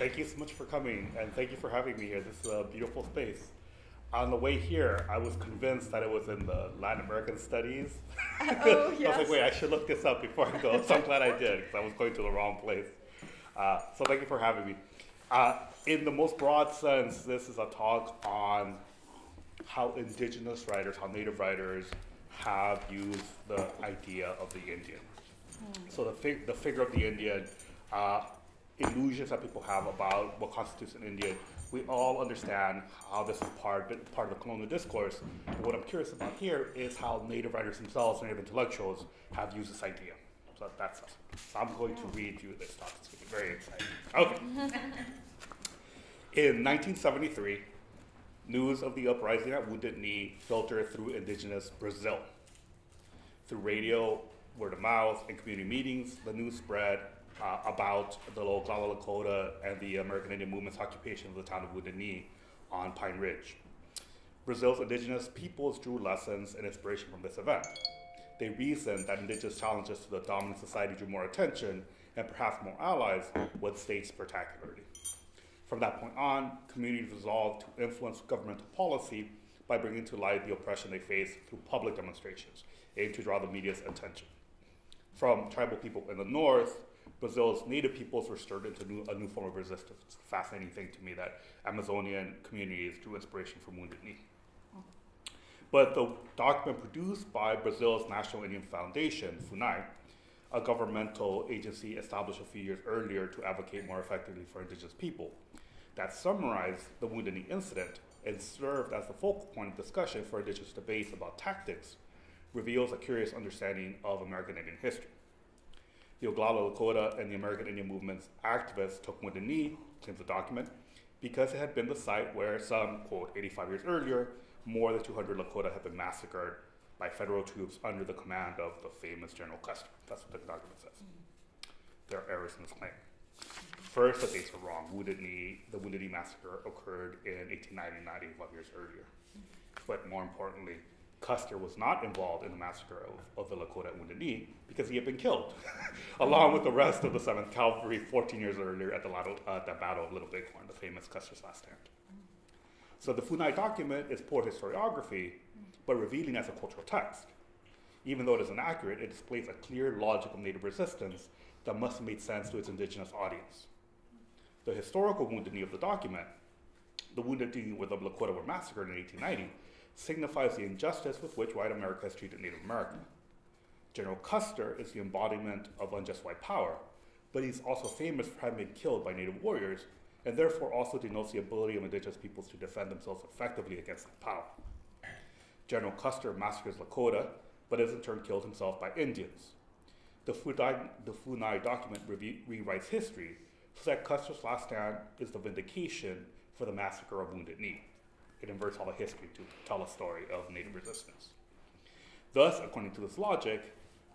Thank you so much for coming, and thank you for having me here. This is a beautiful space. On the way here, I was convinced that it was in the Latin American studies. Oh, yes. I was like, wait, I should look this up before I go. So I'm glad I did, because I was going to the wrong place. Uh, so thank you for having me. Uh, in the most broad sense, this is a talk on how indigenous writers, how native writers have used the idea of the Indian. So the, fig- the figure of the Indian, uh, illusions that people have about what constitutes an Indian, we all understand how this is part, part of the colonial discourse. But what I'm curious about here is how native writers themselves, native intellectuals, have used this idea. So that's so I'm going to read you this talk. It's going to be very exciting. Okay. In 1973, news of the uprising at Wounded filtered through indigenous Brazil. Through radio, word of mouth, and community meetings, the news spread uh, about the Oglala Lakota and the American Indian movement's occupation of the town of Wounded on Pine Ridge. Brazil's indigenous peoples drew lessons and inspiration from this event. They reasoned that indigenous challenges to the dominant society drew more attention and perhaps more allies with states spectacularly. From that point on, communities resolved to influence governmental policy by bringing to light the oppression they faced through public demonstrations, aimed to draw the media's attention. From tribal people in the north, Brazil's native peoples were stirred into new, a new form of resistance. Fascinating thing to me that Amazonian communities drew inspiration from Wounded Knee. But the document produced by Brazil's National Indian Foundation, FUNAI, a governmental agency established a few years earlier to advocate more effectively for indigenous people, that summarized the Wounded Knee incident and served as the focal point of discussion for indigenous debates about tactics, reveals a curious understanding of American Indian history. The Oglala Lakota and the American Indian movement's activists took Wounded Knee, claims the document, because it had been the site where some, quote, 85 years earlier, more than 200 Lakota had been massacred by federal troops under the command of the famous General Custer. That's what the document says. There are errors in this claim. First, the dates are wrong. Wounded Knee, the Wounded Knee massacre occurred in 1890, not 85 years earlier. But more importantly, Custer was not involved in the massacre of, of the Lakota at Wounded Knee because he had been killed, along with the rest of the 7th Cavalry 14 years earlier at the, uh, the Battle of Little Bighorn, the famous Custer's Last Stand. So the Funai document is poor historiography, but revealing as a cultural text. Even though it is inaccurate, it displays a clear logic of Native resistance that must have made sense to its indigenous audience. The historical Wounded Knee of the document, the Wounded Knee where the Lakota were massacred in 1890, signifies the injustice with which white America has treated Native America. General Custer is the embodiment of unjust white power, but he's also famous for having been killed by Native warriors, and therefore also denotes the ability of indigenous peoples to defend themselves effectively against that power. General Custer massacres Lakota, but is in turn killed himself by Indians. The Funai, the Funai document revi- rewrites history so that Custer's last stand is the vindication for the massacre of Wounded Knee. It inverts all the history to tell a story of Native resistance. Thus, according to this logic,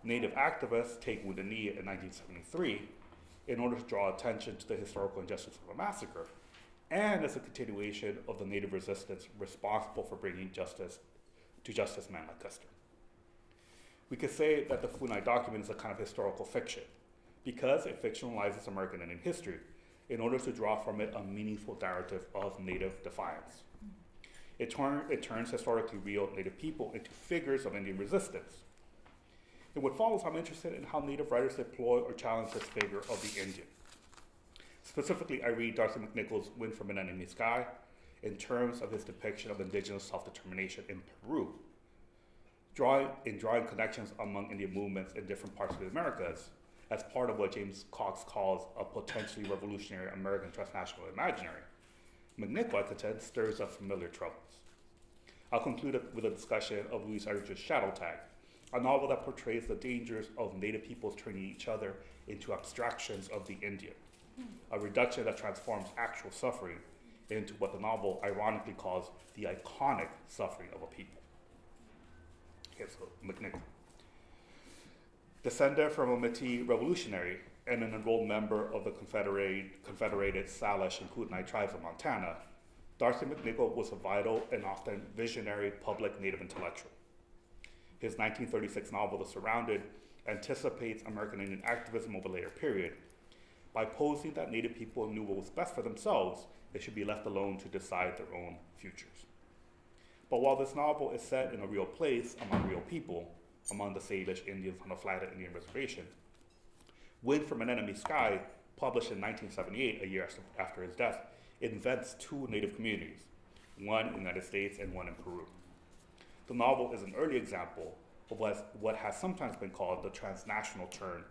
Native activists take Wounded Knee in 1973 in order to draw attention to the historical injustice of a massacre, and as a continuation of the Native resistance responsible for bringing justice to justice men like Custer. We could say that the Funai document is a kind of historical fiction because it fictionalizes American Indian history in order to draw from it a meaningful narrative of Native defiance. It, turn, it turns historically real Native people into figures of Indian resistance. In what follows, I'm interested in how Native writers deploy or challenge this figure of the Indian. Specifically, I read D'Arcy McNickle's Wind from an Enemy Sky in terms of his depiction of indigenous self-determination in Peru. Drawing, in drawing connections among Indian movements in different parts of the Americas as part of what James Cox calls a potentially revolutionary American transnational imaginary. McNickle, I contend, stirs up familiar troubles. I'll conclude with a discussion of Louise Erdrich's Shadow Tag, a novel that portrays the dangers of native peoples turning each other into abstractions of the Indian, a reduction that transforms actual suffering into what the novel ironically calls the iconic suffering of a people. Okay, so McNickle. Descended from a Métis revolutionary and an enrolled member of the Confederate, Confederated Salish and Kootenai tribes of Montana, D'Arcy McNickle was a vital and often visionary public Native intellectual. His 1936 novel, The Surrounded, anticipates American Indian activism of a later period, by posing that Native people knew what was best for themselves, they should be left alone to decide their own futures. But while this novel is set in a real place among real people, among the Salish Indians on the Flathead Indian Reservation, Wind from an Enemy Sky, published in 1978, a year after his death, invents two Native communities, one in the United States and one in Peru. The novel is an early example of what has sometimes been called the transnational turn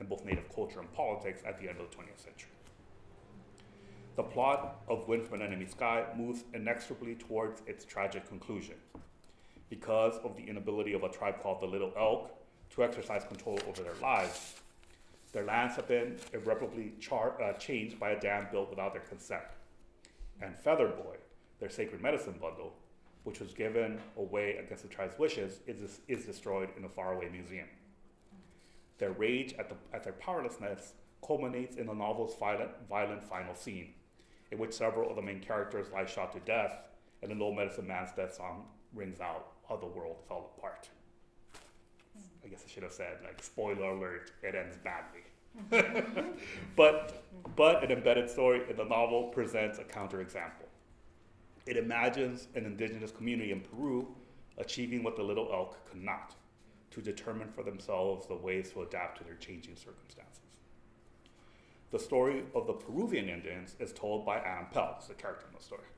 in both Native culture and politics at the end of the 20th century. The plot of Wind from an Enemy Sky moves inexorably towards its tragic conclusion. Because of the inability of a tribe called the Little Elk to exercise control over their lives, their lands have been irreparably char- uh, changed by a dam built without their consent. And Feather Boy, their sacred medicine bundle, which was given away against the tribe's wishes, is, is destroyed in a faraway museum. Their rage at, the, at their powerlessness culminates in the novel's violent, violent final scene, in which several of the main characters lie shot to death, and the Old Medicine Man's death song rings out while the world fell apart. I guess I should have said, like, spoiler alert, it ends badly. but, but an embedded story in the novel presents a counterexample. It imagines an indigenous community in Peru achieving what the little elk could not, to determine for themselves the ways to adapt to their changing circumstances. The story of the Peruvian Indians is told by Adam Pell, the character in the story,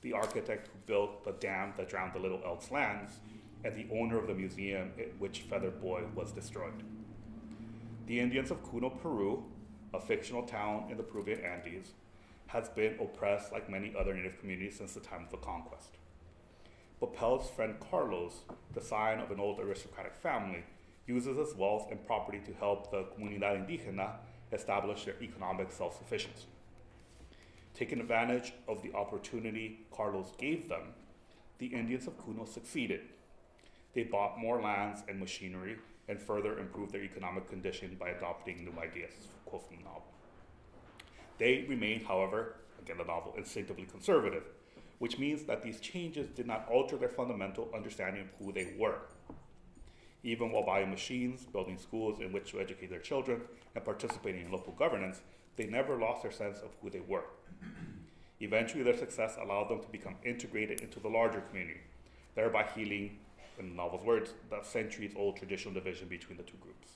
the architect who built the dam that drowned the little elk's lands and the owner of the museum in which Feather Boy was destroyed. The Indians of Cuno, Peru, a fictional town in the Peruvian Andes, has been oppressed like many other Native communities since the time of the conquest. But Peltz's friend Carlos, the scion of an old aristocratic family, uses his wealth and property to help the Comunidad Indígena establish their economic self sufficiency. Taking advantage of the opportunity Carlos gave them, the Indians of Cuno succeeded. They bought more lands and machinery and further improved their economic condition by adopting new ideas, quote from the novel. They remained, however, again the novel, instinctively conservative, which means that these changes did not alter their fundamental understanding of who they were. Even while buying machines, building schools in which to educate their children, and participating in local governance, they never lost their sense of who they were. Eventually, their success allowed them to become integrated into the larger community, thereby healing, in the novel's words, the centuries old traditional division between the two groups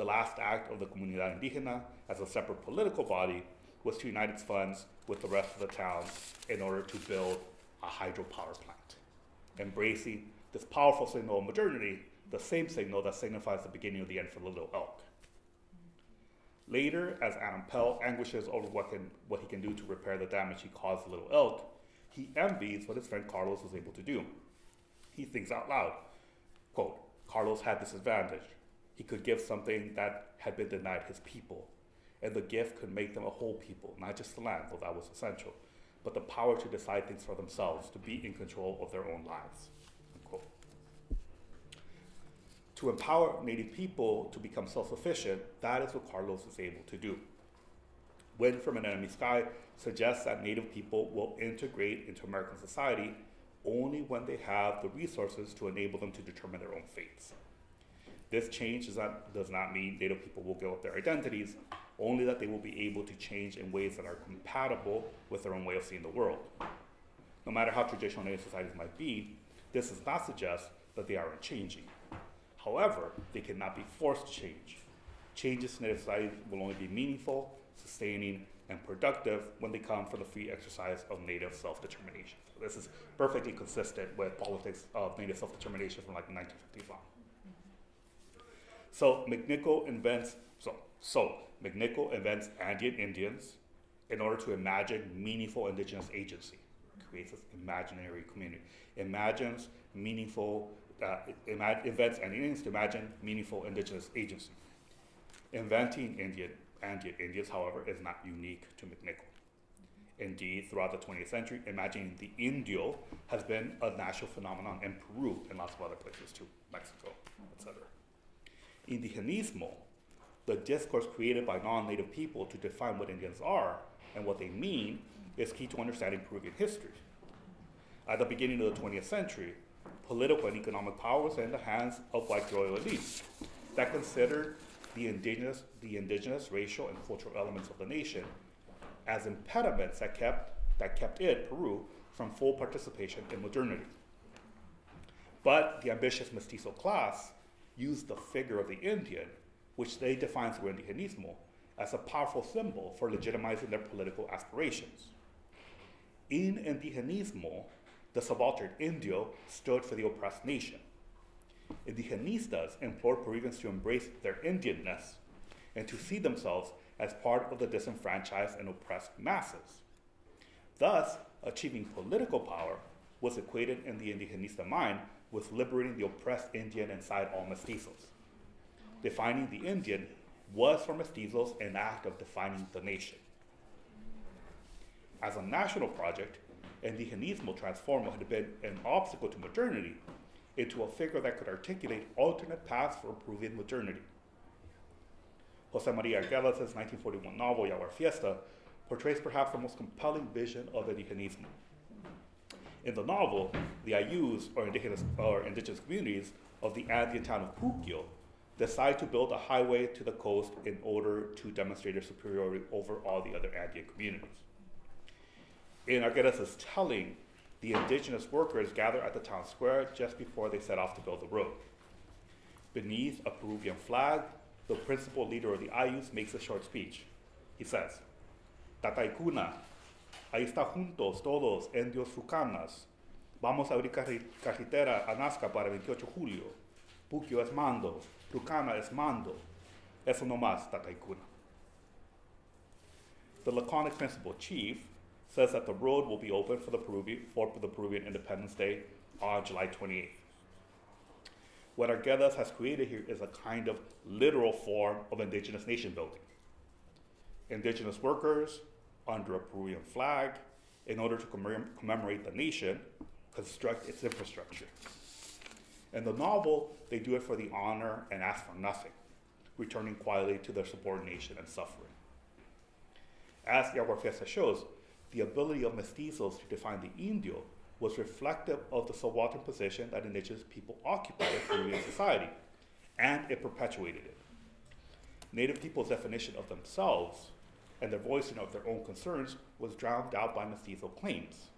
the last act of the Comunidad Indígena as a separate political body was to unite its funds with the rest of the town in order to build a hydropower plant, embracing this powerful signal of modernity, the same signal that signifies the beginning of the end for the Little Elk. Later, as Adam Pell anguishes over what, can, what he can do to repair the damage he caused the Little Elk, he envies what his friend Carlos was able to do. He thinks out loud, quote, Carlos had this advantage he could give something that had been denied his people. And the gift could make them a whole people, not just the land, though that was essential, but the power to decide things for themselves, to be in control of their own lives. Unquote. To empower Native people to become self sufficient, that is what Carlos is able to do. Wind from an Enemy Sky suggests that Native people will integrate into American society only when they have the resources to enable them to determine their own fates. This change does not, does not mean Native people will give up their identities, only that they will be able to change in ways that are compatible with their own way of seeing the world. No matter how traditional Native societies might be, this does not suggest that they aren't changing. However, they cannot be forced to change. Changes in Native society will only be meaningful, sustaining, and productive when they come from the free exercise of Native self-determination. So this is perfectly consistent with politics of Native self-determination from like 1955. So McNickle invents so so McNickle invents Andean Indians in order to imagine meaningful indigenous agency. Creates this imaginary community. Imagines meaningful uh, ima- invents Andean Indians to imagine meaningful indigenous agency. Inventing Indian Indians, however, is not unique to McNickle. Indeed, throughout the 20th century, imagining the Indio has been a national phenomenon in Peru and lots of other places too, Mexico, etc indigenismo, the discourse created by non-native people to define what Indians are and what they mean, is key to understanding Peruvian history. At the beginning of the 20th century, political and economic power was in the hands of white royal elites that considered the indigenous, the indigenous, racial, and cultural elements of the nation as impediments that kept, that kept it, Peru, from full participation in modernity. But the ambitious mestizo class used the figure of the Indian, which they define through indigenismo, as a powerful symbol for legitimizing their political aspirations. In indigenismo, the subaltern indio stood for the oppressed nation. Indigenistas implored Peruvians to embrace their Indianness and to see themselves as part of the disenfranchised and oppressed masses. Thus, achieving political power was equated in the indigenista mind with liberating the oppressed Indian inside all mestizos. Defining the Indian was for mestizos an act of defining the nation. As a national project, indigenismo transformed what had been an obstacle to modernity into a figure that could articulate alternate paths for Peruvian modernity. Jose Maria Arguedas' 1941 novel, Yawar Fiesta, portrays perhaps the most compelling vision of indigenismo. In the novel, the Ayus, or indigenous, or indigenous communities of the Andean town of Puquio, decide to build a highway to the coast in order to demonstrate their superiority over all the other Andean communities. In Arguedas' telling, the indigenous workers gather at the town square just before they set off to build the road. Beneath a Peruvian flag, the principal leader of the Ayus makes a short speech. He says, Tataykuna, ahí está juntos todos indios lucanas. Vamos a abrir carretera a Nazca para 28 de julio. Puquio es mando, Trucana es mando. Eso no más, Tataykuna. The laconic principal chief says that the road will be open for the Peruvian, for the Peruvian Independence Day on July 28th. What Arguedas has created here is a kind of literal form of indigenous nation building. Indigenous workers, under a Peruvian flag, in order to commemorate the nation, construct its infrastructure. In the novel, they do it for the honor and ask for nothing, returning quietly to their subordination and suffering. As Yawar Fiesta shows, the ability of mestizos to define the indio was reflective of the subaltern position that indigenous people occupied in Peruvian society, and it perpetuated it. Native people's definition of themselves and their voicing of their own concerns was drowned out by mestizo claims.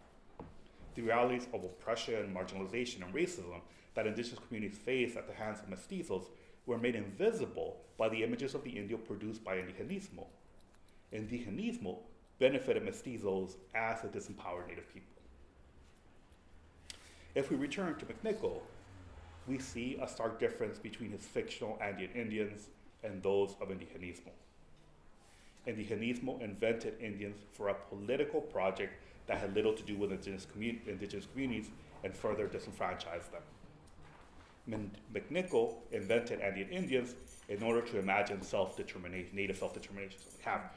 The realities of oppression, marginalization, and racism that indigenous communities faced at the hands of mestizos were made invisible by the images of the Indio produced by indigenismo. Indigenismo benefited mestizos as a disempowered native people. If we return to McNickle, we see a stark difference between his fictional Andean Indians and those of indigenismo. Indigenismo invented Indians for a political project that had little to do with indigenous, commun- indigenous communities and further disenfranchised them. McNickle invented Andean Indians in order to imagine self-determination, native self-determination. So we have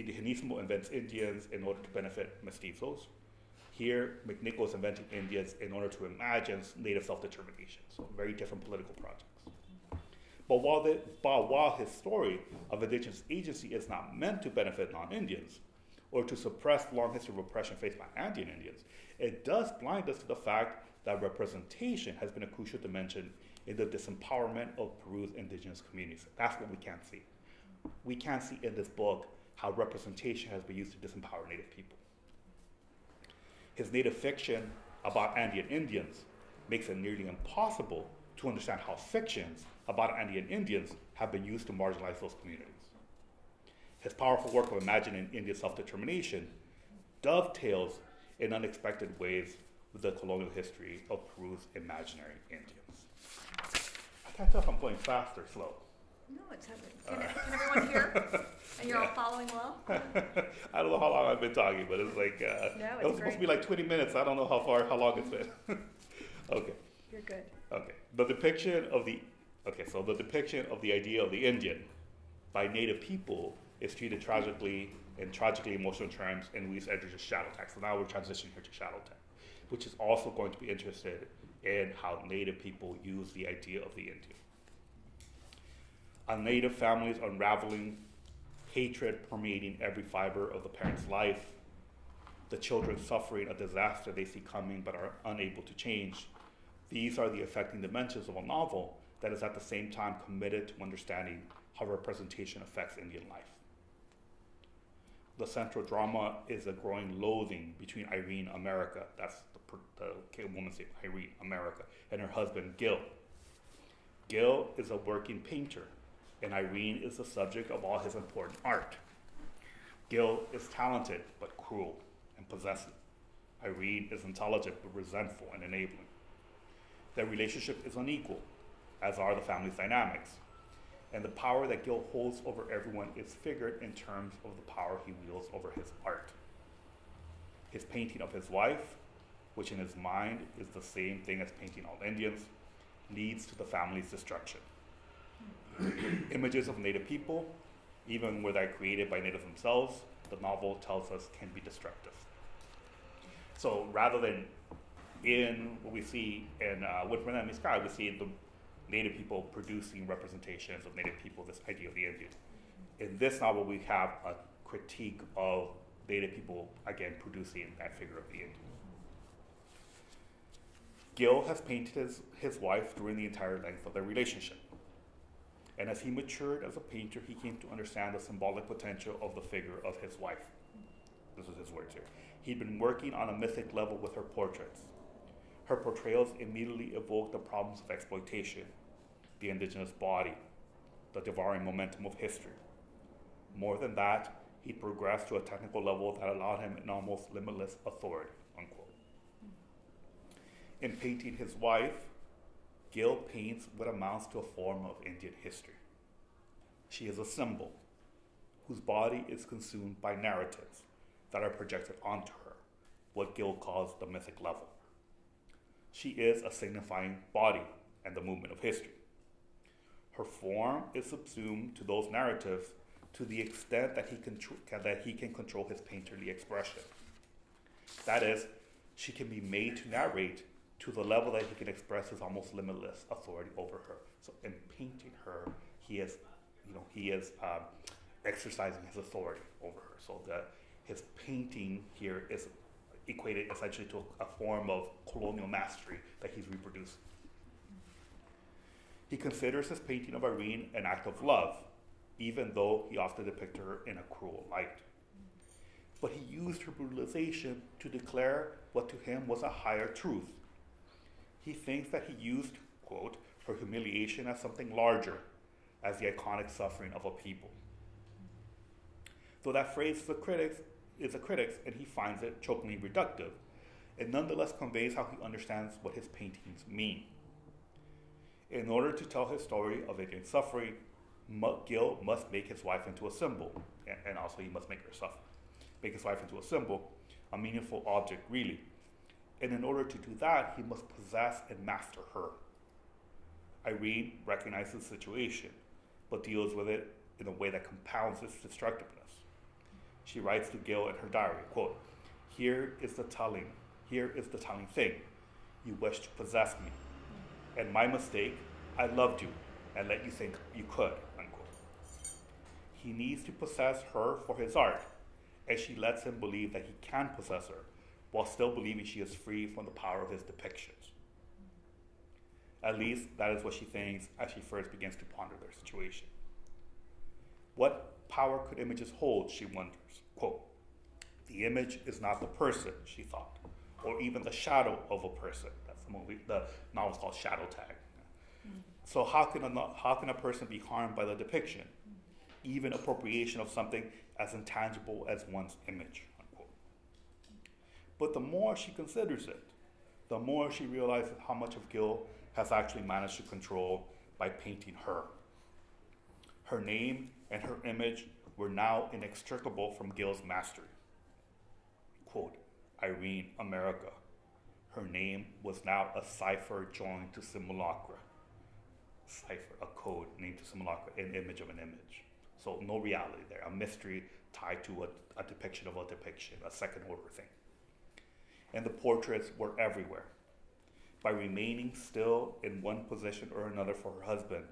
Indigenismo invents Indians in order to benefit mestizos. Here, McNickle is inventing Indians in order to imagine native self-determination. So very different political projects. But while, the, but while his story of indigenous agency is not meant to benefit non-Indians or to suppress long history of oppression faced by Andean Indians, it does blind us to the fact that representation has been a crucial dimension in the disempowerment of Peru's indigenous communities. That's what we can't see. We can't see in this book how representation has been used to disempower Native people. His native fiction about Andean Indians makes it nearly impossible to understand how fictions about Andean Indians have been used to marginalize those communities. His powerful work of imagining Indian self determination dovetails in unexpected ways with the colonial history of Peru's imaginary Indians. I can't tell if I'm going fast or slow. No, it's happening. Can, can everyone hear? And you're all following well? I don't know how long I've been talking, but it's like, uh, no, it's it was supposed to be like 20 minutes. I don't know how far, how long it's been. okay. You're good. Okay. The depiction of the, okay, so the depiction of the idea of the Indian by native people is treated tragically in tragically emotional terms in Louise Erdrich's Shadow Tag. So now we're transitioning here to Shadow Tag, which is also going to be interested in how native people use the idea of the Indian a native family's unraveling, hatred permeating every fiber of the parent's life, the children suffering a disaster they see coming but are unable to change. These are the affecting dimensions of a novel that is at the same time committed to understanding how representation affects Indian life. The central drama is a growing loathing between Irene America, that's the, the woman's name, Irene America, and her husband Gil. Gil is a working painter, and Irene is the subject of all his important art. Gil is talented but cruel and possessive. Irene is intelligent but resentful and enabling. Their relationship is unequal, as are the family's dynamics. And the power that Gil holds over everyone is figured in terms of the power he wields over his art. His painting of his wife, which in his mind is the same thing as painting all Indians, leads to the family's destruction. Images of Native people, even where they're created by natives themselves, the novel tells us can be destructive. So rather than in what we see in uh, with Renami Sky, we see the Native people producing representations of Native people, this idea of the Indian. In this novel, we have a critique of Native people, again, producing that figure of the Indian. Gil has painted his, his wife during the entire length of their relationship. And as he matured as a painter, he came to understand the symbolic potential of the figure of his wife. This is his words here. He'd been working on a mythic level with her portraits. Her portrayals immediately evoked the problems of exploitation, the indigenous body, the devouring momentum of history. More than that, he progressed to a technical level that allowed him an almost limitless authority. Unquote. In painting his wife, Gil paints what amounts to a form of Indian history. She is a symbol whose body is consumed by narratives that are projected onto her, what Gil calls the mythic level. She is a signifying body and the movement of history. Her form is subsumed to those narratives to the extent that he, contro- that he can control his painterly expression. That is, she can be made to narrate to the level that he can express his almost limitless authority over her. So in painting her, he is, you know, he is um, exercising his authority over her. So that his painting here is equated essentially to a, a form of colonial mastery that he's reproducing. He considers his painting of Irene an act of love, even though he often depicted her in a cruel light. But he used her brutalization to declare what to him was a higher truth. He thinks that he used, quote, her humiliation as something larger, as the iconic suffering of a people. Though that phrase for critics is a critic's, and he finds it chokingly reductive, it nonetheless conveys how he understands what his paintings mean. In order to tell his story of Indian suffering, Gil must make his wife into a symbol, and also he must make her suffer. Make his wife into a symbol, a meaningful object, really. And in order to do that, he must possess and master her. Irene recognizes the situation, but deals with it in a way that compounds its destructiveness. She writes to Gil in her diary, quote, Here is the telling, here is the telling thing. You wish to possess me. And my mistake, I loved you and let you think you could, unquote. He needs to possess her for his art, as she lets him believe that he can possess her, while still believing she is free from the power of his depictions. At least that is what she thinks as she first begins to ponder their situation. What power could images hold, she wonders. Quote, the image is not the person, she thought, or even the shadow of a person. That's the movie, the novel is called Shadow Tag. So how can, a, how can a person be harmed by the depiction? Even appropriation of something as intangible as one's image. But the more she considers it, the more she realizes how much of Gil has actually managed to control by painting her. Her name and her image were now inextricable from Gil's mastery. Quote, Irene America. Her name was now a cipher joined to simulacra. Cipher, a code named to simulacra, an image of an image. So no reality there, a mystery tied to a, a depiction of a depiction, a second order thing. And the portraits were everywhere. By remaining still in one position or another for her husband,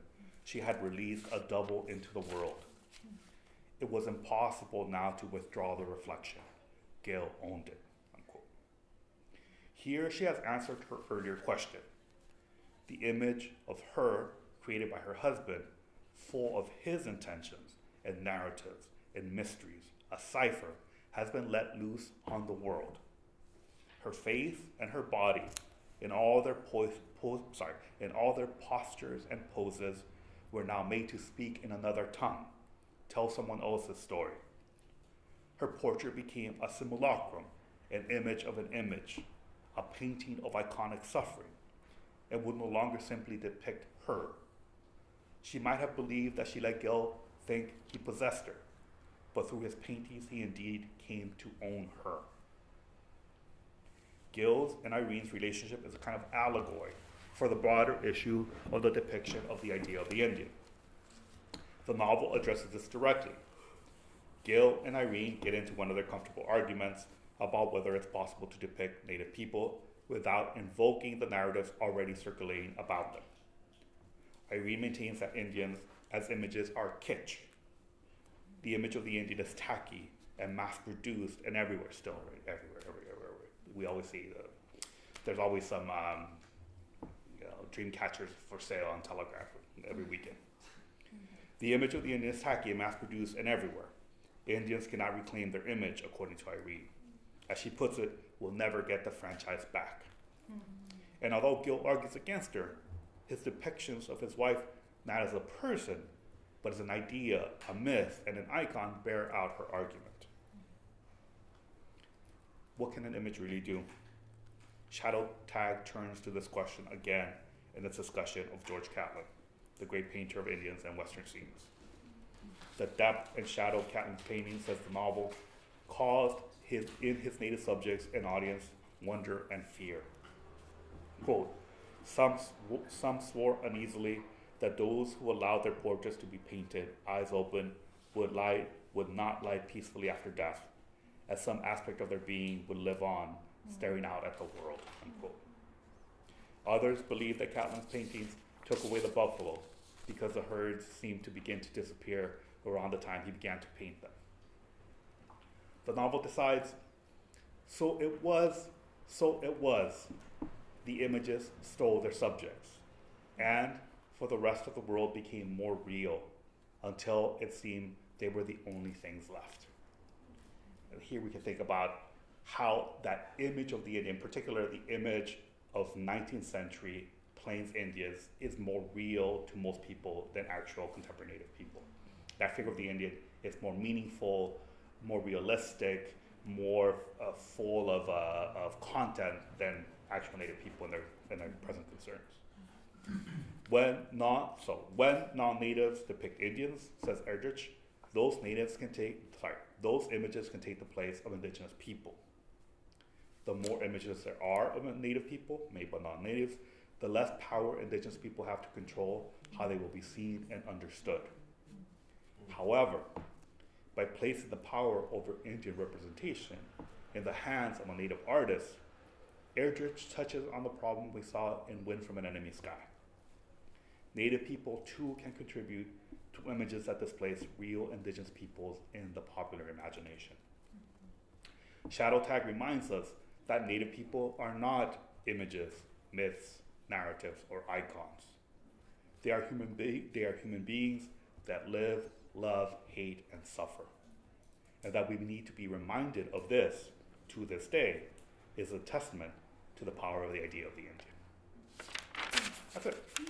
she had released a double into the world it was impossible now to withdraw the reflection. Gail owned it. Unquote. Here she has answered her earlier question. The image of her created by her husband full of his intentions and narratives and mysteries, a cipher has been let loose on the world. Her face and her body, in all their po- po- sorry, in all their postures and poses, were now made to speak in another tongue, tell someone else's story. Her portrait became a simulacrum, an image of an image, a painting of iconic suffering, and would no longer simply depict her. She might have believed that she let Gil think he possessed her, but through his paintings he indeed came to own her. Gil's and Irene's relationship is a kind of allegory for the broader issue of the depiction of the idea of the Indian. The novel addresses this directly. Gil and Irene get into one of their comfortable arguments about whether it's possible to depict Native people without invoking the narratives already circulating about them. Irene maintains that Indians as images are kitsch. The image of the Indian is tacky and mass produced and everywhere still, everywhere, everywhere. We always see the, there's always some um, you know, dream catchers for sale on Telegraph every weekend. The image of the Indian is tacky and mass produced and everywhere. Indians cannot reclaim their image, according to Irene. As she puts it, we'll never get the franchise back. And although Gil argues against her, his depictions of his wife, not as a person, but as an idea, a myth, and an icon, bear out her argument. What can an image really do? Shadow Tag turns to this question again in its discussion of George Catlin, the great painter of Indians and Western scenes. The depth and shadow of Catlin's painting, says the novel, caused his, in his native subjects and audience wonder and fear. Quote, some, some swore uneasily that those who allowed their portraits to be painted, eyes open, would, lie, would not lie peacefully after death, as some aspect of their being would live on, staring out at the world. Unquote. Others believe that Catlin's paintings took away the buffalo because the herds seemed to begin to disappear around the time he began to paint them. The novel decides, so it was, so it was. The images stole their subjects, and for the rest of the world became more real until it seemed they were the only things left. Here we can think about how that image of the Indian, in particular the image of 19th century Plains Indians, is more real to most people than actual contemporary Native people. That figure of the Indian is more meaningful, more realistic, more uh, full of, uh, of content than actual Native people and their, and their present concerns. When not so when non-natives depict Indians, says Erdrich, those natives can take sorry, those images can take the place of indigenous people. The more images there are of native people, made by non-natives, the less power indigenous people have to control how they will be seen and understood. However, by placing the power over Indian representation in the hands of a native artist, Erdrich touches on the problem we saw in Wind from an Enemy Sky. Native people too can contribute to images that displace real indigenous peoples in the popular imagination. Shadow Tag reminds us that Native people are not images, myths, narratives, or icons. They are human, be- they are human beings that live, love, hate, and suffer. And that we need to be reminded of this to this day is a testament to the power of the idea of the Indian. That's it.